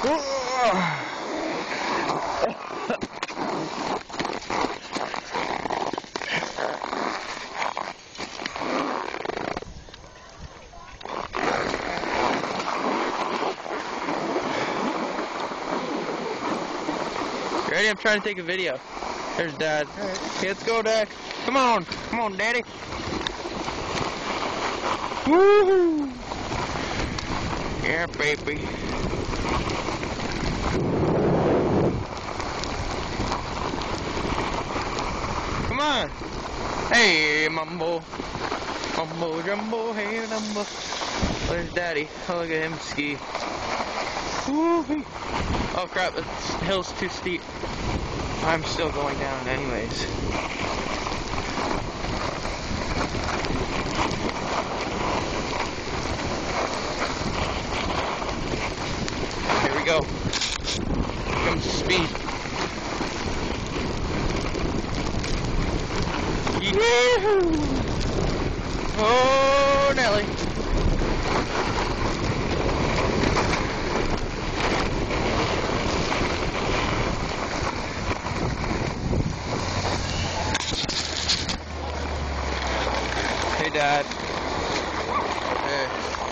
Ready? I'm trying to take a video. There's Dad. Okay, let's go, Dad. Come on. Come on, Daddy. Woohoo! Yeah, baby. Come on. Hey, Mumbo. Mumbo jumbo, hey, numbo. Where's Daddy? Oh, look at him ski. Woo-hoo. Oh crap, the hill's too steep. I'm still going down anyways. Go. Comes speed. Yahoo! Oh, Nelly. Hey, Dad. Hey.